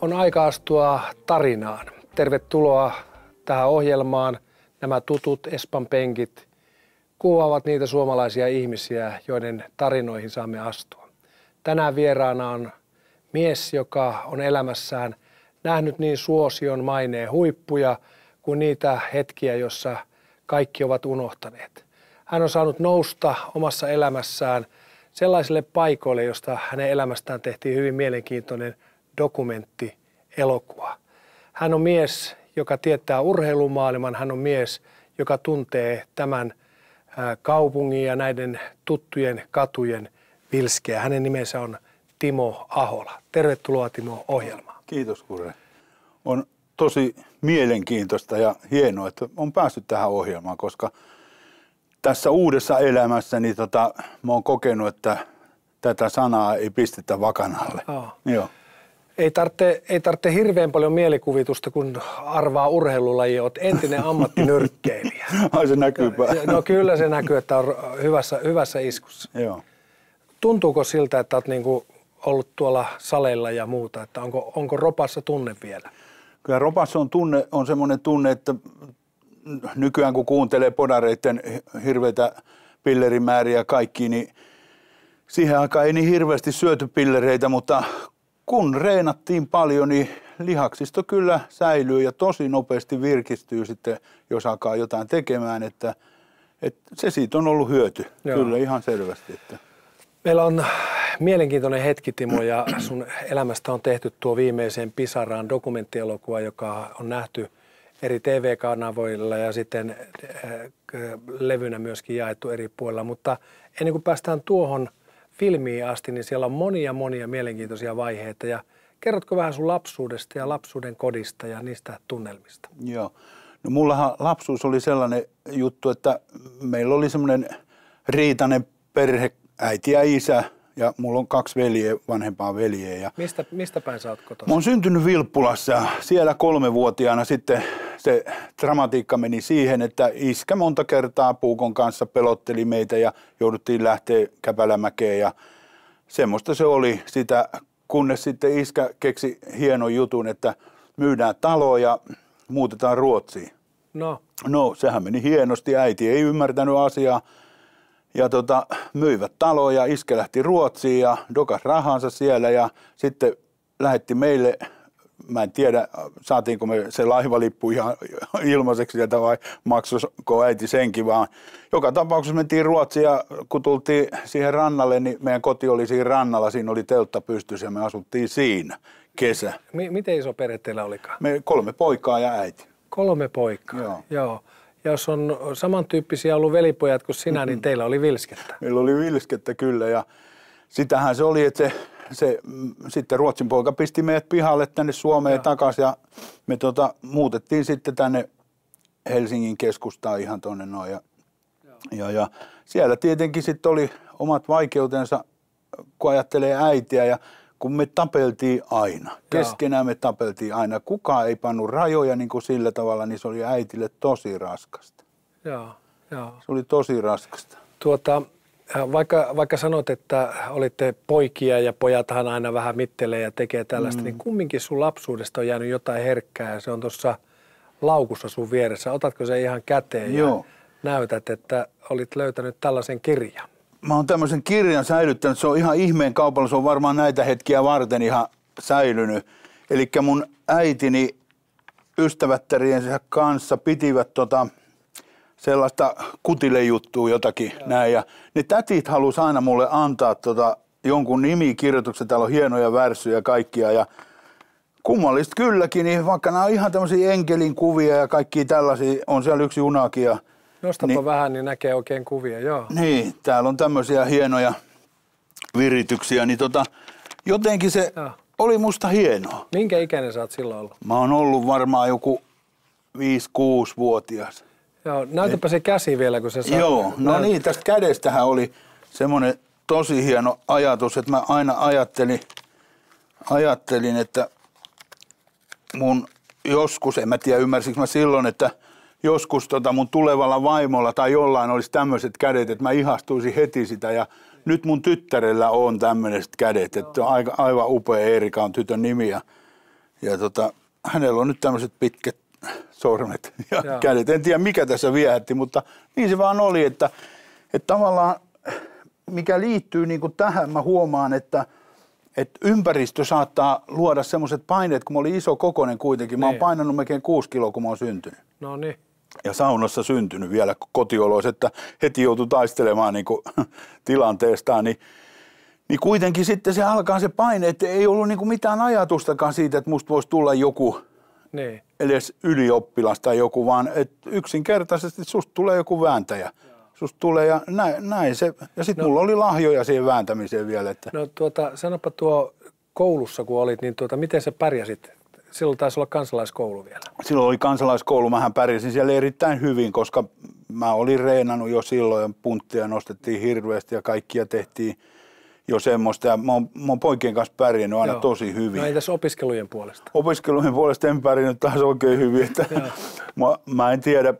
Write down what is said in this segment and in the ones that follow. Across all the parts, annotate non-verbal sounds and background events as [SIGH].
On aika astua tarinaan. Tervetuloa tähän ohjelmaan. Nämä tutut Espan penkit kuvaavat niitä suomalaisia ihmisiä, joiden tarinoihin saamme astua. Tänään vieraana on mies, joka on elämässään nähnyt niin suosion maineen huippuja kuin niitä hetkiä, jossa kaikki ovat unohtaneet. Hän on saanut nousta omassa elämässään sellaisille paikoille, josta hänen elämästään tehtiin hyvin mielenkiintoinen dokumentti, elokuva. Hän on mies, joka tietää urheilumaailman, hän on mies, joka tuntee tämän kaupungin ja näiden tuttujen katujen vilskeä. Hänen nimensä on Timo Ahola. Tervetuloa Timo ohjelmaan. Kiitos Kure. On tosi mielenkiintoista ja hienoa, että on päässyt tähän ohjelmaan, koska tässä uudessa elämässä niin tota, mä oon kokenut, että tätä sanaa ei pistetä vakanalle. Oh. Joo. Ei tarvitse, ei tarvitse hirveän paljon mielikuvitusta, kun arvaa urheilulaji. Olet entinen [LAUGHS] ammattinyrkkeilijä. Ai se näkyypä. No kyllä se näkyy, että on hyvässä, hyvässä iskussa. Joo. Tuntuuko siltä, että olet niinku ollut tuolla saleilla ja muuta? Että onko, onko Ropassa tunne vielä? Kyllä Ropassa on, tunne, on semmoinen tunne, että nykyään kun kuuntelee podareiden hirveitä pillerimääriä kaikki, niin siihen aikaan ei niin hirveästi syöty pillereitä, mutta kun reenattiin paljon, niin lihaksisto kyllä säilyy ja tosi nopeasti virkistyy sitten, jos alkaa jotain tekemään, että, että se siitä on ollut hyöty, Joo. kyllä ihan selvästi. Että. Meillä on mielenkiintoinen hetki, Timo, ja sun elämästä on tehty tuo viimeiseen Pisaraan dokumenttielokuva, joka on nähty eri TV-kanavoilla ja sitten äh, levynä myöskin jaettu eri puolilla. Mutta ennen kuin päästään tuohon – filmiin asti, niin siellä on monia monia mielenkiintoisia vaiheita. Ja kerrotko vähän sun lapsuudesta ja lapsuuden kodista ja niistä tunnelmista? Joo. No mullahan lapsuus oli sellainen juttu, että meillä oli semmoinen riitainen perhe, äiti ja isä, ja mulla on kaksi veljeä, vanhempaa veljeä. Ja mistä, mistä päin sä oot kotoisin? Mä oon syntynyt Vilppulassa ja siellä kolmevuotiaana sitten se dramatiikka meni siihen, että iskä monta kertaa puukon kanssa pelotteli meitä ja jouduttiin lähteä Käpälämäkeen ja semmoista se oli sitä, kunnes sitten iskä keksi hienon jutun, että myydään talo ja muutetaan Ruotsiin. No. No, sehän meni hienosti. Äiti ei ymmärtänyt asiaa ja tota, myivät taloja, ja iskä lähti Ruotsiin ja dokas rahansa siellä ja sitten lähetti meille, mä en tiedä saatiinko me se laivalippu ihan ilmaiseksi sieltä vai maksoiko äiti senkin, vaan joka tapauksessa mentiin Ruotsiin ja kun tultiin siihen rannalle, niin meidän koti oli siinä rannalla, siinä oli teltta pystyssä ja me asuttiin siinä kesä. M- miten iso perhe teillä olikaan? Me kolme poikaa ja äiti. Kolme poikaa, joo. joo. Jos on samantyyppisiä ollut velipojat kuin sinä, niin teillä oli vilskettä. Meillä oli vilskettä kyllä ja sitähän se oli, että se, se sitten Ruotsin poika pisti meidät pihalle tänne Suomeen takaisin ja me tota, muutettiin sitten tänne Helsingin keskustaan ihan tuonne noin. Ja, ja, ja siellä tietenkin sitten oli omat vaikeutensa, kun ajattelee äitiä ja kun me tapeltiin aina. Keskenään me tapeltiin aina. Kukaan ei pannut rajoja niin kuin sillä tavalla, niin se oli äitille tosi raskasta. Joo, joo. Se oli tosi raskasta. Tuota, äh, vaikka, vaikka sanot, että olitte poikia ja pojathan aina vähän mittelee ja tekee tällaista, mm. niin kumminkin sun lapsuudesta on jäänyt jotain herkkää ja se on tuossa laukussa sun vieressä. Otatko se ihan käteen Joo. ja näytät, että olit löytänyt tällaisen kirjan? Mä oon tämmöisen kirjan säilyttänyt, se on ihan ihmeen kaupalla, se on varmaan näitä hetkiä varten ihan säilynyt. Eli mun äitini ystävättäriensä kanssa pitivät tota, sellaista kutilejuttua jotakin Joo. näin. Ja ne tätit halusi aina mulle antaa tota, jonkun nimikirjoituksen, täällä on hienoja värsyjä kaikkia ja kummallista kylläkin, niin vaikka nämä on ihan tämmöisiä enkelin kuvia ja kaikki tällaisia, on siellä yksi junakin ja Nostapa niin, vähän, niin näkee oikein kuvia, joo. Niin, täällä on tämmöisiä hienoja virityksiä, niin tota, jotenkin se joo. oli musta hienoa. Minkä ikäinen sä oot silloin ollut? Mä oon ollut varmaan joku 5-6-vuotias. Joo, näytäpä se käsi vielä, kun se saa. Joo, no näyt- niin, tästä kädestähän oli semmoinen tosi hieno ajatus, että mä aina ajattelin, ajattelin, että mun joskus, en mä tiedä ymmärsikö mä silloin, että joskus tota mun tulevalla vaimolla tai jollain olisi tämmöiset kädet, että mä ihastuisin heti sitä ja nyt mun tyttärellä on tämmöiset kädet, että on aika, aivan upea Erika on tytön nimi ja, ja tota, hänellä on nyt tämmöiset pitkät sormet ja Joo. kädet. En tiedä mikä tässä viehätti, mutta niin se vaan oli, että, että tavallaan mikä liittyy niin kuin tähän, mä huomaan, että, että ympäristö saattaa luoda semmoiset paineet, kun mä olin iso kokonen kuitenkin. Mä oon Niin. painanut melkein kuusi kiloa, kun mä oon syntynyt. No niin. Ja saunassa syntynyt vielä kotioloissa, että heti joutui taistelemaan niin kuin, [LAUGHS] tilanteestaan, niin, niin kuitenkin sitten se alkaa se paine, että ei ollut niin kuin mitään ajatustakaan siitä, että musta voisi tulla joku Niin. edes ylioppilas tai joku, vaan että yksinkertaisesti susta tulee joku vääntäjä. Susta tulee ja näin, näin se. Ja sitten no. mulla oli lahjoja siihen vääntämiseen vielä. Että. No tuota, sanopa tuo koulussa, kun olit, niin tuota, miten sä pärjäsit? Silloin taisi olla kansalaiskoulu vielä. Silloin oli kansalaiskoulu, mähän pärjäsin siellä erittäin hyvin, koska mä olin reenannut jo silloin ja punttia nostettiin hirveästi ja kaikkia tehtiin jo semmoista. Ja mä oon, mä oon poikien kanssa pärjännyt aina Joo. tosi hyvin. No entäs opiskelujen puolesta? Opiskelujen puolesta en pärjännyt taas oikein hyvin. Että [LAUGHS] mä, mä en tiedä,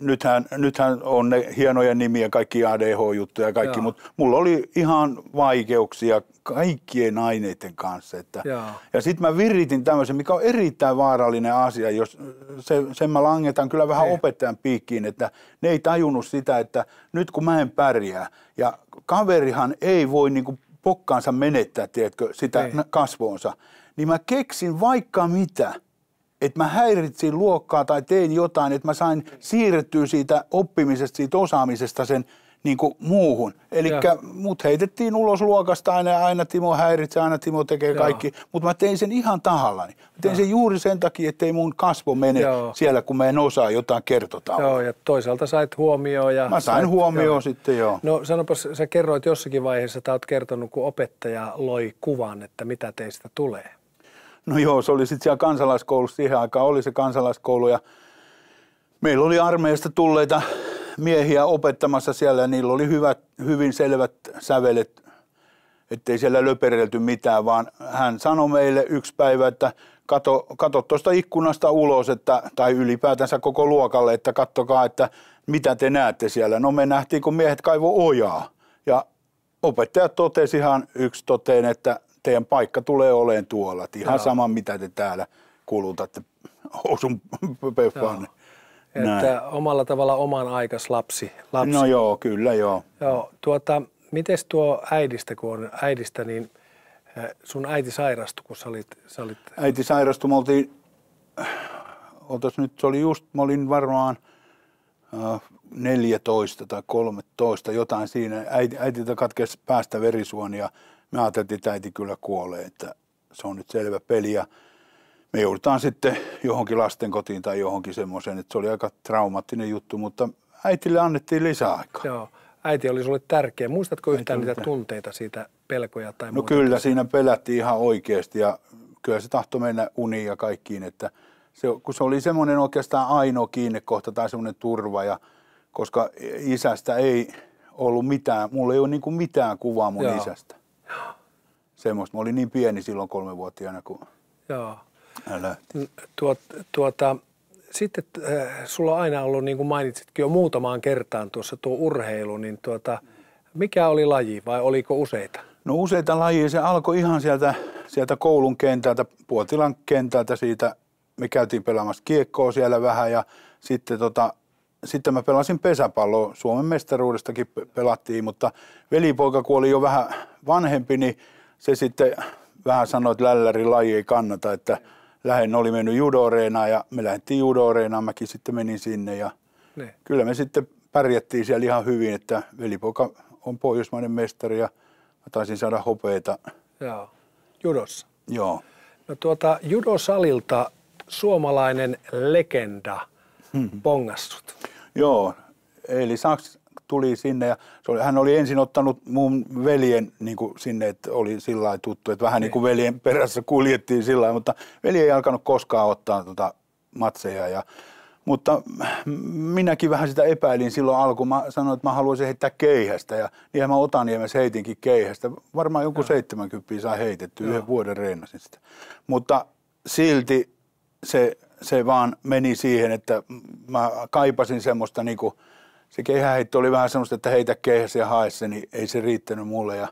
nythän, nythän on ne hienoja nimiä, kaikki ADH-juttuja ja kaikki, mutta mulla oli ihan vaikeuksia kaikkien aineiden kanssa. Että, Joo. ja sitten mä viritin tämmöisen, mikä on erittäin vaarallinen asia, jos se, sen mä langetan kyllä vähän Niin. opettajan piikkiin, että ne ei tajunnut sitä, että nyt kun mä en pärjää, ja kaverihan ei voi niinku pokkaansa menettää, tiedätkö, sitä Niin. niin. kasvoonsa, niin mä keksin vaikka mitä, että mä häiritsin luokkaa tai tein jotain, että mä sain siirrettyä siitä oppimisesta, siitä osaamisesta sen niin kuin muuhun. Eli Joo. mut heitettiin ulos luokasta aina aina Timo häiritsee, aina Timo tekee Joo. kaikki. Mutta mä tein sen ihan tahallani. Mä tein sen juuri sen takia, ettei mun kasvo mene Joo. siellä, kun mä en osaa jotain kertotaan. Joo, ja toisaalta sait huomioon. Ja Mä sain sait- huomioon joo. sitten joo. No sanopas, sä kerroit jossakin vaiheessa, että oot kertonut, kun opettaja loi kuvan, että mitä teistä tulee. No joo, se oli sitten siellä kansalaiskoulussa, siihen aikaan oli se kansalaiskoulu ja meillä oli armeijasta tulleita miehiä opettamassa siellä ja niillä oli hyvät, hyvin selvät sävelet, ettei siellä löperelty mitään, vaan hän sanoi meille yksi päivä, että kato, kato tuosta ikkunasta ulos, että, tai ylipäätänsä koko luokalle, että kattokaa, että mitä te näette siellä. No me nähtiin, kun miehet kaivo ojaa ja opettaja totesi ihan yksi toteen, että teidän paikka tulee olemaan tuolla. Ihan Joo. sama, mitä te täällä kulutatte [LAUGHS] housun peffaan. Että omalla tavalla oman aikas lapsi. lapsi. No joo, kyllä joo. Joo, tuota, mites tuo äidistä, kun on äidistä, niin äh, sun äiti sairastui, kun sä olit, sä olit Äiti sairastui, me oltiin, otas nyt, se oli just, mä olin varmaan äh, 14 tai 13, jotain siinä. Äiti, äitiltä katkesi päästä verisuoni ja me ajateltiin, että äiti kyllä kuolee, että se on nyt selvä peli. Ja me joudutaan sitten johonkin lastenkotiin tai johonkin semmoiseen, että se oli aika traumaattinen juttu, mutta äitille annettiin lisäaikaa. Joo. Äiti oli sulle tärkeä. Muistatko yhtään oli niitä tunteita siitä, pelkoja tai No muuta? kyllä siinä pelättiin ihan oikeasti ja kyllä se tahtoi mennä uniin ja kaikkiin, että se, kun se oli semmoinen oikeastaan ainoa kiinnekohta tai semmoinen turva ja koska isästä ei ollut mitään, mulla ei ole niin mitään kuvaa mun Joo. isästä. Semmoista, mä olin niin pieni silloin kolmevuotiaana, kun Joo. hän lähti. N- Tuot, tuota, sitten äh, sulla on aina ollut, niin kuin mainitsitkin jo muutamaan kertaan tuossa tuo urheilu, niin tuota, mikä oli laji vai oliko useita? No useita lajeja, se alkoi ihan sieltä, sieltä koulun kentältä, Puotilan kentältä siitä. Me käytiin pelaamassa kiekkoa siellä vähän ja sitten, tota, sitten mä pelasin pesäpalloa. Suomen mestaruudestakin pe- pelattiin, mutta velipoika kun oli jo vähän vanhempi, niin se sitten vähän sanoi, että lällärin laji ei kannata, että lähen oli mennyt judoreenaan ja me lähdettiin judoreenaan, mäkin sitten menin sinne ja Ne. kyllä me sitten pärjättiin siellä ihan hyvin, että velipoika on pohjoismainen mestari ja mä taisin saada hopeita. Joo. Judossa. Joo. No tuota, judosalilta suomalainen legenda bongassut. Joo, eli Saks tuli sinne ja se oli, hän oli ensin ottanut mun veljen niin kuin sinne, että oli sillä lailla tuttu, että vähän niin kuin veljen perässä kuljettiin sillä lailla, mutta veli ei alkanut koskaan ottaa tota matseja ja Mutta minäkin vähän sitä epäilin silloin alkuun. Mä sanoin, että mä haluaisin heittää keihästä ja niin mä Otaniemessä heitinkin keihästä. Varmaan joku 70 saa heitetty, Joo. yhden vuoden reenasin sitä. Mutta silti se, se vaan meni siihen, että mä kaipasin semmoista niin kuin, se keihäheitto oli vähän semmoista, että heitä keihässä ja hae se, niin ei se riittänyt mulle. Ja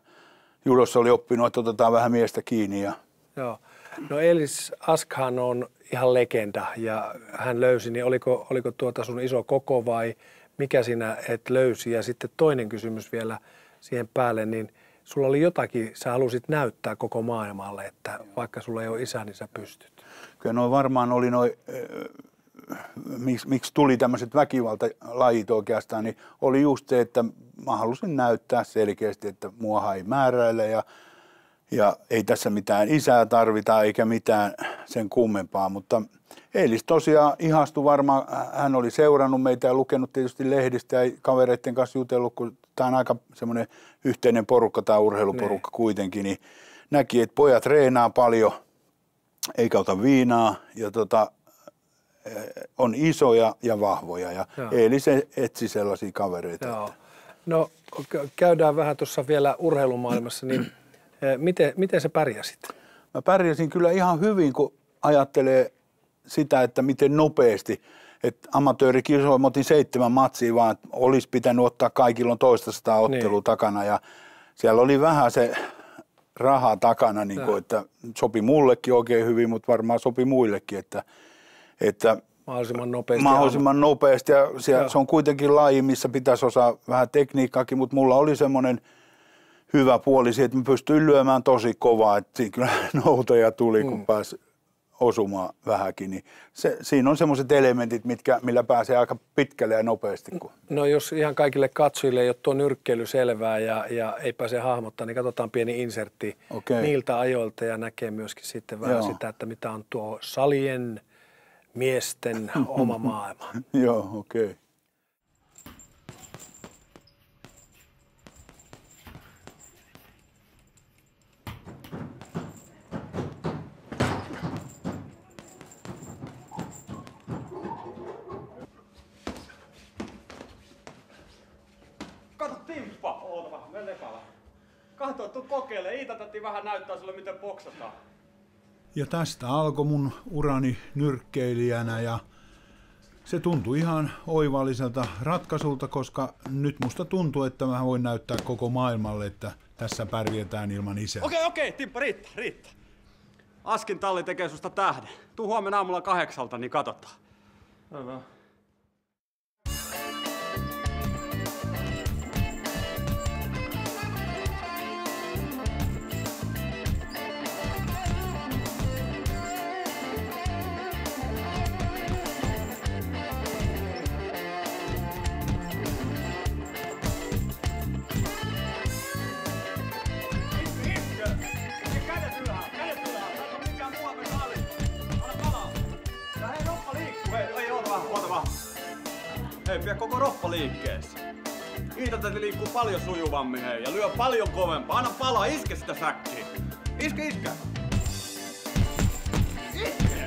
judossa oli oppinut, että otetaan vähän miestä kiinni. Ja... Joo. No Elis Askhan on ihan legenda ja hän löysi, niin oliko, oliko tuota sun iso koko vai mikä sinä et löysi? Ja sitten toinen kysymys vielä siihen päälle, niin sulla oli jotakin, sä halusit näyttää koko maailmalle, että vaikka sulla ei ole isä, niin sä pystyt. Kyllä noin varmaan oli noin, miksi, miksi tuli tämmöiset väkivaltalajit oikeastaan, niin oli just se, että mä halusin näyttää selkeästi, että mua ei määräile ja ja ei tässä mitään isää tarvita eikä mitään sen kummempaa, mutta Eilis tosiaan ihastui varmaan, hän oli seurannut meitä ja lukenut tietysti lehdistä ja kavereiden kanssa jutellut, kun tämä on aika semmoinen yhteinen porukka, tämä urheiluporukka niin. kuitenkin, niin näki, että pojat treenaa paljon, eikä ota viinaa ja tota, on isoja ja vahvoja ja Joo. Eilis etsi sellaisia kavereita. Joo. No käydään vähän tuossa vielä urheilumaailmassa, niin Miten, miten sä pärjäsit? Mä pärjäsin kyllä ihan hyvin, kun ajattelee sitä, että miten nopeasti. Että amatöörikisoilla mä otin seitsemän matsia, vaan olisi pitänyt ottaa kaikilla on toista sitä ottelua niin. takana. Ja siellä oli vähän se raha takana, niin kuin, että sopi mullekin oikein hyvin, mutta varmaan sopi muillekin, että, että mahdollisimman nopeasti. Mahdollisimman nopeasti ja siellä, se on kuitenkin laji, missä pitäisi osaa vähän tekniikkaakin, mutta mulla oli semmoinen – hyvä puoli että mä pystyin lyömään tosi kovaa, että kyllä [LAUGHS] noutaja tuli, kun mm. pääsi osumaan vähänkin, niin se, siinä on semmoiset elementit, mitkä, millä pääsee aika pitkälle ja nopeasti. Kun... No jos ihan kaikille katsojille ei ole tuo nyrkkeily selvää ja, ja ei pääse hahmottaa, niin katsotaan pieni insertti okay. niiltä ajoilta ja näkee myöskin sitten vähän Joo. sitä, että mitä on tuo salien miesten oma maailma. [LAUGHS] Joo, okei. Okay. Katso, tuu kokeile. Iita vähän näyttää sulle, miten boksataan. Ja tästä alkoi mun urani nyrkkeilijänä ja se tuntui ihan oivalliselta ratkaisulta, koska nyt musta tuntuu, että mä voin näyttää koko maailmalle, että tässä pärjätään ilman isää. Okei, okay, okei, okay, Timppa, riittää, riittää. Askin talli tekee susta tähden. Tuu huomenna aamulla kahdeksalta, niin katsotaan. Hyvä. Hei, koko roppa liikkeessä. Iitatäti liikkuu paljon sujuvammin hei ja lyö paljon kovempaa. Anna palaa, iske sitä säkkiä. Iske, iske. kovempaa.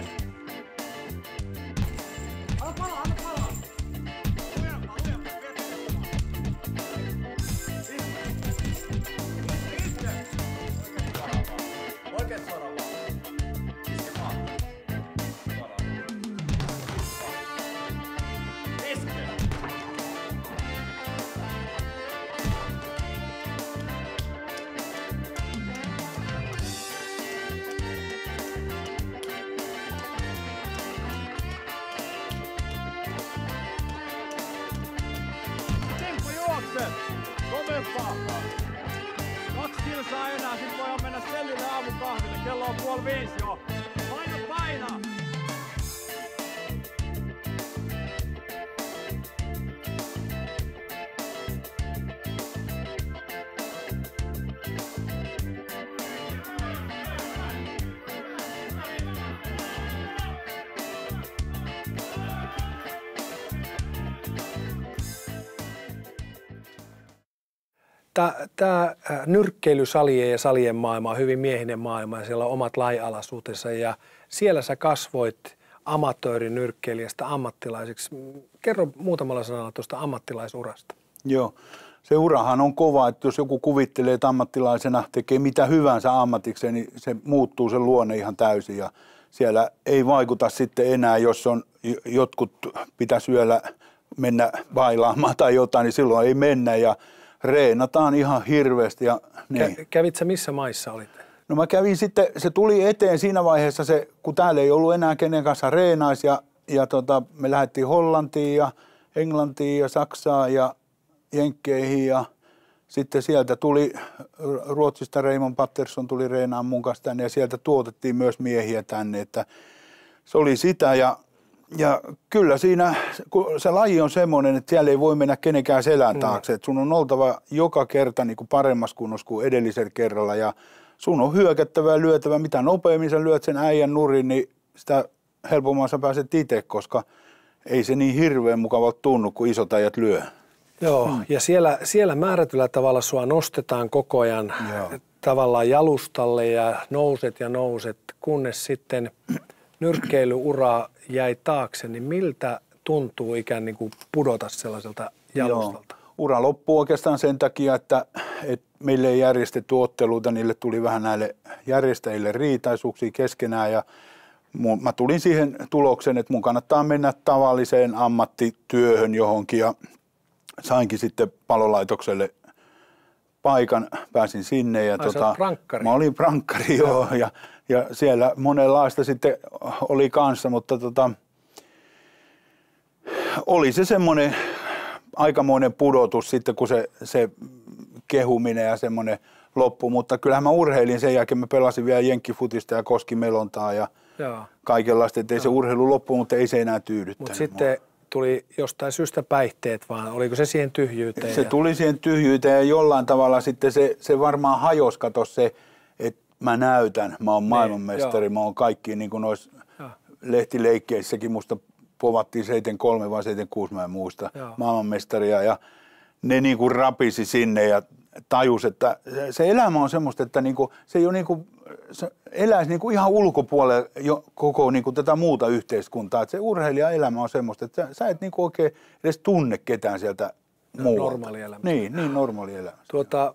Tämä nyrkkeilysalien ja salien maailma on hyvin miehinen maailma ja siellä on omat lajialaisuutensa ja siellä sä kasvoit amatöörinyrkkeilijästä ammattilaiseksi. Kerro muutamalla sanalla tuosta ammattilaisurasta. Joo. Se urahan on kova, että jos joku kuvittelee, että ammattilaisena tekee mitä hyvänsä ammatikseen, niin se muuttuu se luonne ihan täysin. Ja siellä ei vaikuta sitten enää, jos on jotkut pitää syöllä mennä bailaamaan tai jotain, niin silloin ei mennä ja reenataan ihan hirveästi. Ja, niin. Kävitsä missä maissa olit? No mä kävin sitten, se tuli eteen siinä vaiheessa, se, kun täällä ei ollut enää kenen kanssa reenais ja, ja tota, me lähdettiin Hollantiin ja Englantiin ja Saksaan ja Jenkkeihin ja sitten sieltä tuli, Ruotsista Raymond Patterson tuli reenaan mun kanssa tänne ja sieltä tuotettiin myös miehiä tänne, että se oli sitä ja, ja kyllä siinä, kun se laji on semmoinen, että siellä ei voi mennä kenenkään selän mm. taakse, että sun on oltava joka kerta niin kuin paremmassa kunnossa kuin edellisellä kerralla ja sun on hyökättävä ja lyötävä, mitä nopeammin sä lyöt sen äijän nurin, niin sitä helpommin sä pääset itse, koska ei se niin hirveän mukavalta tunnu, kun isot äijät lyö. Joo, hmm. ja siellä, siellä määrätyllä tavalla sua nostetaan koko ajan Joo. tavallaan jalustalle ja nouset ja nouset, kunnes sitten nyrkkeilyura jäi taakse, niin miltä tuntuu ikään niin kuin pudota sellaiselta jalustalta? Joo. Ura loppuu oikeastaan sen takia, että, että meille ei järjestetty otteluita, niille tuli vähän näille järjestäjille riitaisuuksia keskenään ja mä tulin siihen tulokseen, että mun kannattaa mennä tavalliseen ammattityöhön johonkin ja sainkin sitten palolaitokselle paikan, pääsin sinne. Ja Ai, tota, mä olin prankkari, joo, ja, ja siellä monenlaista sitten oli kanssa, mutta tota, oli se semmoinen aikamoinen pudotus sitten, kun se, se kehuminen ja semmoinen loppu, mutta kyllähän mä urheilin sen jälkeen, mä pelasin vielä jenkkifutista ja koskimelontaa ja Joo. kaikenlaista, että ei se urheilu loppu, mutta ei se enää tyydyttänyt. Mutta sitten tuli jostain syystä päihteet, vaan oliko se siihen tyhjyyteen? Se ja... tuli siihen tyhjyyteen ja jollain tavalla sitten se, se varmaan hajosi, kato se, että mä näytän, mä oon niin, maailmanmestari, niin, mä oon kaikki niin kuin noissa lehtileikkeissäkin, musta povattiin 73 vai 76, mä en muista, joo. maailmanmestaria. Ja ne niin kuin rapisi sinne ja tajus, että se elämä on semmoista, että niin kuin, se ei ole niin kuin se eläisi niin kuin ihan ulkopuolelle jo koko niin kuin tätä muuta yhteiskuntaa. Että se urheilijaelämä on semmoista, että sä, sä et niin kuin oikein edes tunne ketään sieltä no, muualta. Normaali elämä. Niin, niin normaali elämä. Tuota,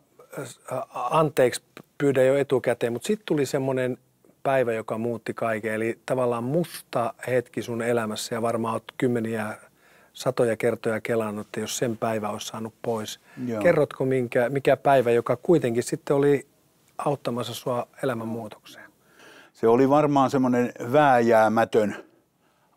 anteeksi pyydän jo etukäteen, mutta sitten tuli semmoinen päivä, joka muutti kaiken. Eli tavallaan musta hetki sun elämässä ja varmaan oot kymmeniä satoja kertoja kelannut, että jos sen päivä olisi saanut pois. Joo. Kerrotko minkä, mikä päivä, joka kuitenkin sitten oli auttamassa sua elämänmuutokseen? Se oli varmaan semmoinen vääjäämätön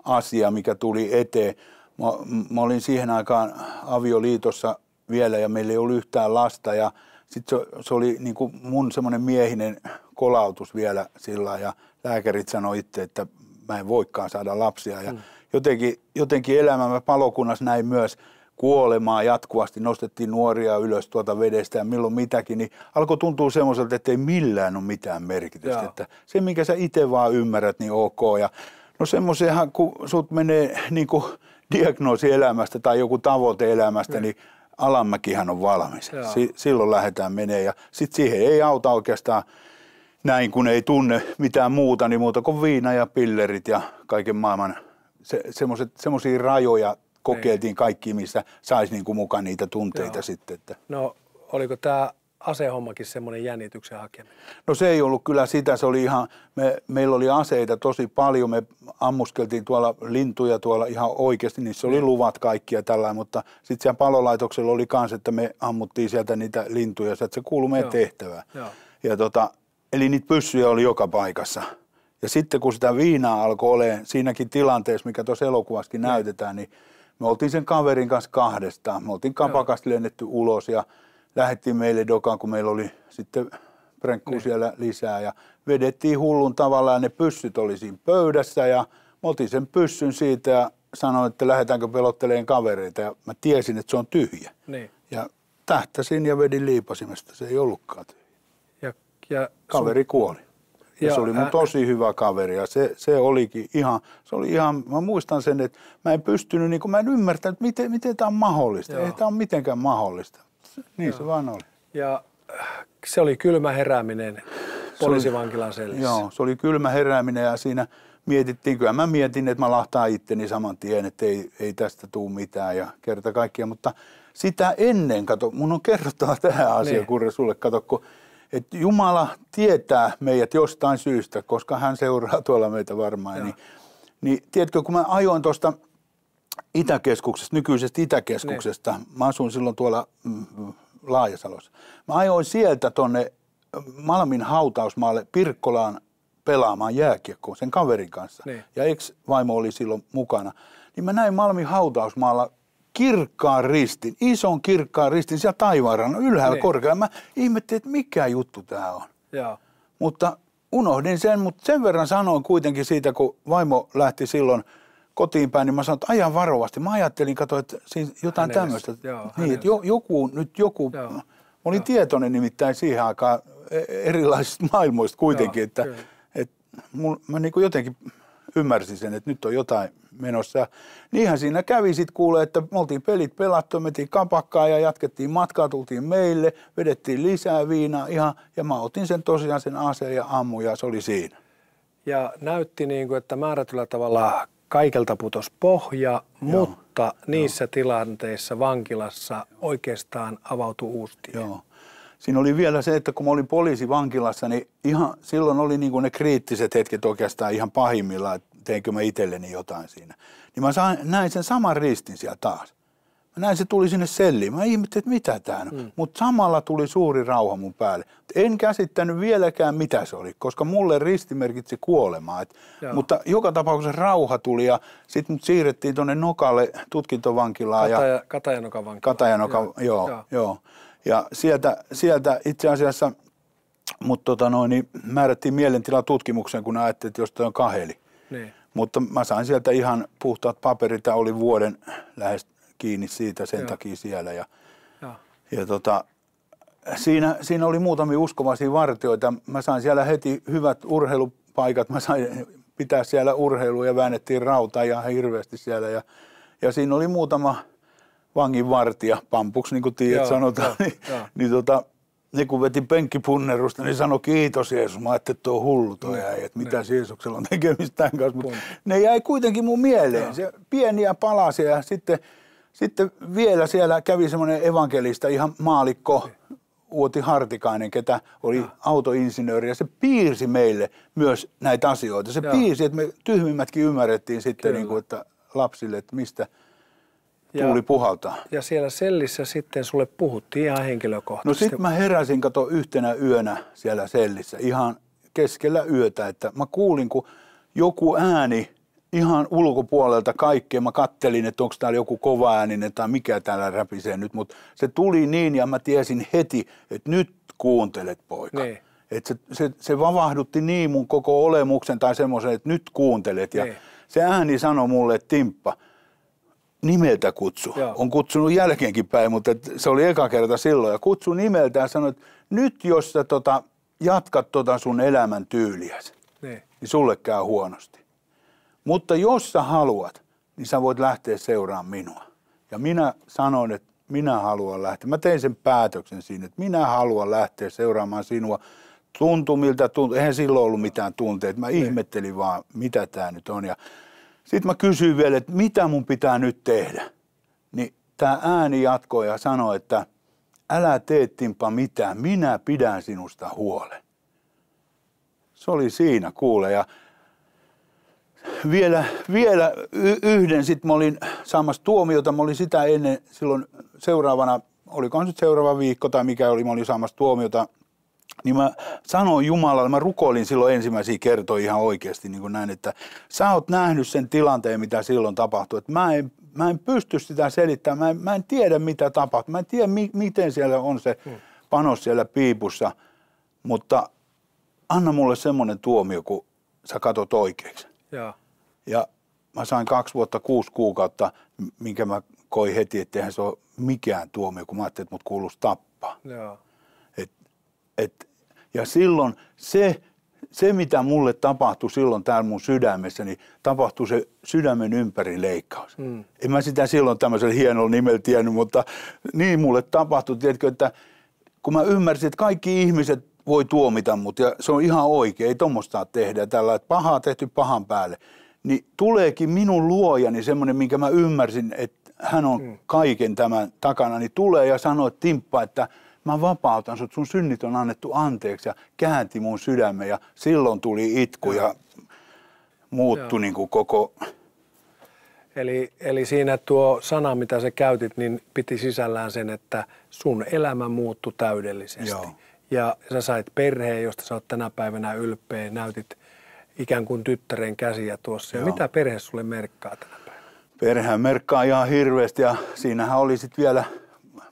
asia, mikä tuli eteen. Mä, mä olin siihen aikaan avioliitossa vielä ja meillä ei ollut yhtään lasta ja sitten se, se oli niin kuin mun semmoinen miehinen kolautus vielä sillä ja lääkärit sanoi itse, että mä en voikaan saada lapsia ja mm. Jotenkin, jotenkin elämämme palokunnassa näin myös – kuolemaa jatkuvasti, nostettiin nuoria ylös tuota vedestä ja milloin mitäkin, niin alkoi tuntua semmoiselta, että ei millään ole mitään merkitystä. Että se, minkä sä itse vaan ymmärrät, niin ok. Ja no semmoisenhan, kun sut menee niin kuin diagnoosi elämästä tai joku tavoite elämästä, ja. niin alamäkihän on valmis. Si- silloin lähdetään menee ja sitten siihen ei auta oikeastaan näin, kun ei tunne mitään muuta, niin muuta kuin viina ja pillerit ja kaiken maailman se, semmoisia rajoja kokeiltiin niin. kaikki, missä saisi niin kuin mukaan niitä tunteita Joo. sitten. Että. No oliko tämä asehommakin semmoinen jännityksen hakeminen? No se ei ollut kyllä sitä, se oli ihan, me, meillä oli aseita tosi paljon, me ammuskeltiin tuolla lintuja tuolla ihan oikeasti, niissä oli niin. luvat kaikkia tällä, mutta sitten siellä palolaitoksella oli kans, että me ammuttiin sieltä niitä lintuja, että se kuului meidän tehtävään. Ja tota, eli niitä pyssyjä oli joka paikassa. Ja sitten kun sitä viinaa alkoi olemaan siinäkin tilanteessa, mikä tuossa elokuvassakin niin. näytetään, niin me oltiin sen kaverin kanssa kahdestaan. Me oltiin kapakasta lennetty ulos ja lähdettiin meille dokaan, kun meillä oli sitten prenkkuu niin. siellä lisää ja vedettiin hullun tavalla ja ne pyssyt oli siinä pöydässä ja mä otin sen pyssyn siitä ja sanoin, että lähdetäänkö pelotteleen kavereita ja mä tiesin, että se on tyhjä. Niin. Ja tähtäsin ja vedin liipasimesta, se ei ollutkaan tyhjä. Ja, ja Kaveri sun... kuoli. Ja, ja se oli mun tosi hyvä kaveri ja se, se olikin ihan, se oli ihan, mä muistan sen, että mä en pystynyt, niin mä en ymmärtänyt, miten, miten tämä on mahdollista. Joo. Ei tämä ole mitenkään mahdollista. Niin Joo. se vaan oli. Ja äh, se oli kylmä herääminen poliisivankilan sellissä. Joo, se oli kylmä herääminen ja siinä mietittiin, kyllä mä mietin, että mä lahtaan itteni saman tien, että ei, ei tästä tule mitään ja kerta kaikkiaan, mutta sitä ennen, kato, mun on kerrottava tähän asiaan, niin. Sulle, kato, kun, että Jumala tietää meidät jostain syystä, koska hän seuraa tuolla meitä varmaan, niin, niin tiedätkö, kun mä ajoin tuosta Itäkeskuksesta, nykyisestä Itäkeskuksesta, niin. mä asuin silloin tuolla mm, Laajasalossa, mä ajoin sieltä tonne Malmin hautausmaalle Pirkkolaan pelaamaan jääkiekkoa sen kaverin kanssa. Niin. Ja ex-vaimo oli silloin mukana. Niin mä näin Malmin hautausmaalla kirkkaan ristin, ison kirkkaan ristin siellä taivaanrannan ylhäällä niin. korkealla. Mä ihmettelin, että mikä juttu tämä on. Ja. Mutta unohdin sen, mutta sen verran sanoin kuitenkin siitä, kun vaimo lähti silloin kotiin päin, niin mä sanoin, että ajan varovasti. Mä ajattelin, katsoin, että siinä jotain tämmöistä. Niin, että joku, nyt joku, joo. mä olin joo. tietoinen nimittäin siihen aikaan e- erilaisista maailmoista kuitenkin, joo, että, että mul, mä niin jotenkin ymmärsin sen, että nyt on jotain menossa. Niinhän siinä kävi sitten kuule, että me oltiin pelit pelattu, metiin kapakkaa ja jatkettiin matkaa, tultiin meille, vedettiin lisää viinaa ihan, ja mä otin sen tosiaan sen aseen ja ammu ja se oli siinä. Ja näytti niin kuin, että määrätyllä tavalla kaikelta putos pohja, Joo. mutta niissä Joo. tilanteissa vankilassa oikeastaan avautui uusi tie. Joo. Siinä oli vielä se, että kun mä olin poliisi vankilassa, niin ihan silloin oli niin ne kriittiset hetket oikeastaan ihan pahimmillaan, että teinkö mä itselleni jotain siinä. Niin mä sain, näin sen saman ristin siellä taas. Mä näin, se tuli sinne selliin. Mä ihmettelin, että mitä tämä on. Mm. Mutta samalla tuli suuri rauha mun päälle. En käsittänyt vieläkään, mitä se oli, koska mulle risti merkitsi kuolemaa. Et, mutta joka tapauksessa rauha tuli ja sitten mut siirrettiin tuonne Nokalle tutkintovankilaan. Kataja, ja, Katajanokan vankilaan. Katajanokan, joo, joo, joo. joo. Ja sieltä, sieltä itse asiassa mut tota noin, niin määrättiin mielentilatutkimukseen, kun ajattelin, että jos toi on kaheli. Niin. Mutta mä sain sieltä ihan puhtaat paperit ja oli vuoden lähes kiinni siitä sen Joo. takia siellä. Ja, Joo. ja tota, siinä, siinä oli muutamia uskovaisia vartioita. Mä sain siellä heti hyvät urheilupaikat. Mä sain pitää siellä urheilua ja väännettiin rautaa ja hirveästi siellä. Ja, ja siinä oli muutama vangin vartija, pampuksi niin kuin tiedät, Joo, sanotaan. Jo, niin, jo. niin tota, ne kun veti penkkipunnerusta, niin sanoi kiitos Jeesus. Mä ajattelin, että tuo on hullu tuo jäi, että mitä niin. Jeesuksella on tekemistä tämän kanssa. Mutta ne jäi kuitenkin mun mieleen. Se pieniä palasia ja sitten, sitten vielä siellä kävi semmoinen evankelista, ihan maalikko, Uoti Hartikainen, ketä oli ja. autoinsinööri, ja se piirsi meille myös näitä asioita. Se ja. piirsi, että me tyhmimmätkin ymmärrettiin sitten, niin kuin, että lapsille, että mistä – tuuli puhaltaa. Ja siellä sellissä sitten sulle puhuttiin ihan henkilökohtaisesti. No sitten mä heräsin, kato yhtenä yönä siellä sellissä, ihan keskellä yötä, että mä kuulin, kun joku ääni ihan ulkopuolelta kaikkea. Mä kattelin, että onko täällä joku kova ääninen tai mikä täällä räpisee nyt, mutta se tuli niin ja mä tiesin heti, että nyt kuuntelet poika. Niin. Että se, se, se vavahdutti niin mun koko olemuksen tai semmoisen, että nyt kuuntelet. Ja niin. se ääni sanoi mulle, että Timppa, nimeltä kutsu. Joo. On kutsunut jälkeenkin päin, mutta se oli eka kerta silloin. Ja kutsu nimeltä ja sanoi, että nyt jos sä tota, jatkat tota sun elämän tyyliäsi, niin. niin sulle käy huonosti. Mutta jos sä haluat, niin sä voit lähteä seuraamaan minua. Ja minä sanoin, että minä haluan lähteä. Mä tein sen päätöksen siinä, että minä haluan lähteä seuraamaan sinua. Tuntumilta, tunt... eihän silloin ollut mitään tunteita. Mä niin. ihmettelin vaan, mitä tämä nyt on. Ja sitten mä kysyin vielä, että mitä mun pitää nyt tehdä. Niin tämä ääni jatkoi ja sanoi, että älä tee Timpa mitään, minä pidän sinusta huolen. Se oli siinä kuule ja vielä, vielä yhden, sitten mä olin saamassa tuomiota, mä olin sitä ennen silloin seuraavana, olikohan nyt seuraava viikko tai mikä oli, mä olin saamassa tuomiota niin mä sanoin Jumalalle, mä rukoilin silloin ensimmäisiä kertoja ihan oikeasti niin kuin näin, että sä oot nähnyt sen tilanteen, mitä silloin tapahtui. Että mä, en, mä en pysty sitä selittämään, mä en, mä en tiedä mitä tapahtui, mä en tiedä mi, miten siellä on se hmm. panos siellä piipussa, mutta anna mulle semmoinen tuomio, kun sä katot oikeaksi. Ja, ja mä sain kaksi vuotta, kuusi kuukautta, minkä mä koin heti, että eihän se ole mikään tuomio, kun mä ajattelin, että mut kuuluisi tappaa. Ja. Et, ja silloin se, se, mitä mulle tapahtui silloin täällä mun sydämessä, niin tapahtui se sydämen ympäri leikkaus. Mm. En mä sitä silloin tämmöisellä hienolla nimellä tiennyt, mutta niin mulle tapahtui, tiedätkö, että kun mä ymmärsin, että kaikki ihmiset voi tuomita mut ja se on ihan oikein, ei tuommoista tehdä tällä, että pahaa tehty pahan päälle. Niin tuleekin minun luojani semmoinen, minkä mä ymmärsin, että hän on mm. kaiken tämän takana, niin tulee ja sanoo, että Timppa, että mä vapautan sut, sun synnit on annettu anteeksi ja käänti mun sydämen ja silloin tuli itku ja muuttui niin kuin koko... Eli, eli siinä tuo sana, mitä sä käytit, niin piti sisällään sen, että sun elämä muuttui täydellisesti. Joo. Ja sä sait perheen, josta sä oot tänä päivänä ylpeä, näytit ikään kuin tyttären käsiä tuossa. Ja mitä perhe sulle merkkaa tänä päivänä? Perhe merkkaa ihan hirveästi ja siinähän oli sitten vielä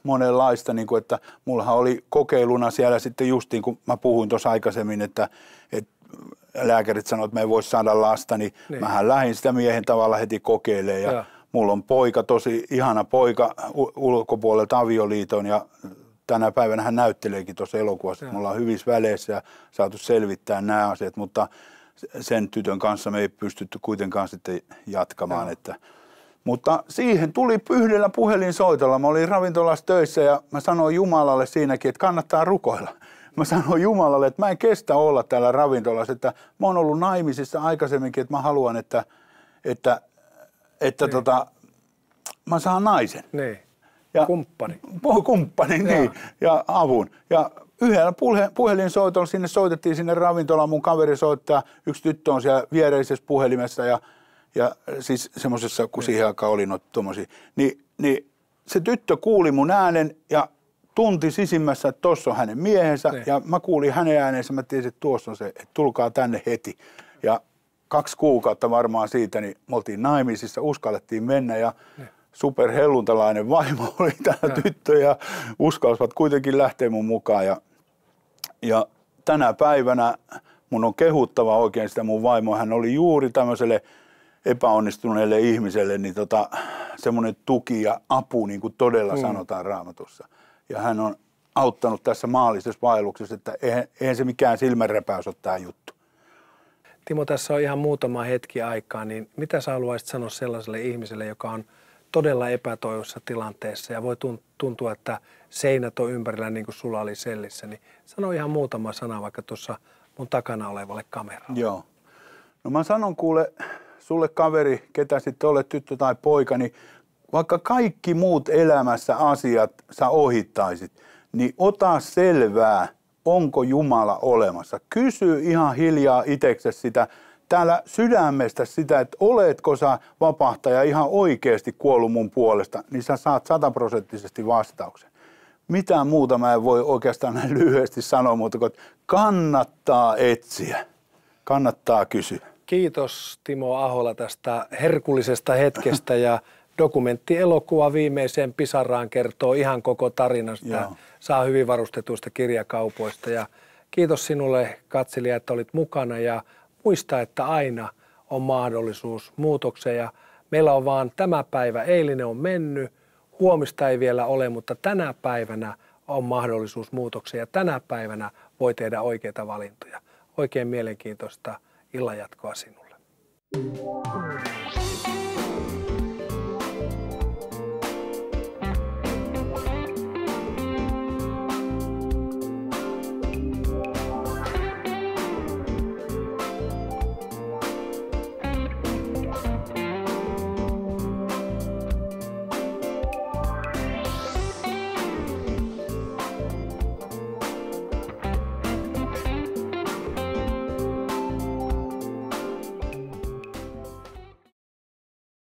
monenlaista, niin kuin, että mullahan oli kokeiluna siellä sitten just niin kuin mä puhuin tuossa aikaisemmin, että, että lääkärit sanoivat, että me ei voi saada lasta, niin, niin. mähän lähdin sitä miehen tavalla heti kokeilemaan ja, ja. mulla on poika, tosi ihana poika ulkopuolelta avioliiton ja tänä päivänä hän näytteleekin tuossa elokuvassa, että me ollaan hyvissä väleissä ja saatu selvittää nämä asiat, mutta sen tytön kanssa me ei pystytty kuitenkaan sitten jatkamaan, että mutta siihen tuli yhdellä puhelinsoitolla. Mä olin ravintolassa töissä ja mä sanoin Jumalalle siinäkin, että kannattaa rukoilla. Mä sanoin Jumalalle, että mä en kestä olla täällä ravintolassa, että mä oon ollut naimisissa aikaisemminkin, että mä haluan, että, että, että niin. tota, mä saan naisen. Niin. Ja, kumppani. Kumppani, ja. niin. Ja avun. Ja yhdellä puhelinsoitolla sinne soitettiin sinne ravintolaan, mun kaveri soittaa, yksi tyttö on siellä viereisessä puhelimessa ja, ja siis semmoisessa, kun siihen aikaan oli noita tuommoisia, niin, niin se tyttö kuuli mun äänen ja tunti sisimmässä, että tuossa on hänen miehensä ne. ja mä kuulin hänen äänensä, mä tiesin, että tuossa on se, että tulkaa tänne heti. Ja kaksi kuukautta varmaan siitä, niin me oltiin naimisissa, uskallettiin mennä ja ne. superhelluntalainen vaimo oli tämä tyttö ja uskalsivat kuitenkin lähteä mun mukaan ja, ja tänä päivänä mun on kehuttava oikein sitä mun vaimo, hän oli juuri tämmöiselle epäonnistuneelle ihmiselle niin tota, semmoinen tuki ja apu, niin kuin todella mm. sanotaan raamatussa ja hän on auttanut tässä maallisessa vaelluksessa, että eihän, eihän se mikään silmänrepäys ole tämä juttu. Timo, tässä on ihan muutama hetki aikaa, niin mitä sä haluaisit sanoa sellaiselle ihmiselle, joka on todella epätoivossa tilanteessa ja voi tuntua, että seinät on ympärillä niin kuin sulla oli sellissä, niin sano ihan muutama sana vaikka tuossa mun takana olevalle kameralle. Joo. No mä sanon kuule sulle kaveri, ketä sitten olet, tyttö tai poika, niin vaikka kaikki muut elämässä asiat sä ohittaisit, niin ota selvää, onko Jumala olemassa. Kysy ihan hiljaa itseksesi sitä, täällä sydämestä sitä, että oletko sä vapahtaja ihan oikeasti kuollut mun puolesta, niin sä saat sataprosenttisesti vastauksen. Mitään muuta mä en voi oikeastaan näin lyhyesti sanoa, mutta kannattaa etsiä, kannattaa kysyä. Kiitos Timo Ahola tästä herkullisesta hetkestä. Ja dokumenttielokuva viimeiseen Pisaraan kertoo ihan koko tarinasta. Joo. Saa hyvin varustetuista kirjakaupoista. Ja kiitos sinulle katselija, että olit mukana. Ja muista, että aina on mahdollisuus muutokseen. Ja meillä on vaan tämä päivä, eilinen on mennyt, huomista ei vielä ole, mutta tänä päivänä on mahdollisuus muutokseen. Ja tänä päivänä voi tehdä oikeita valintoja. Oikein mielenkiintoista illanjatkoa sinulle.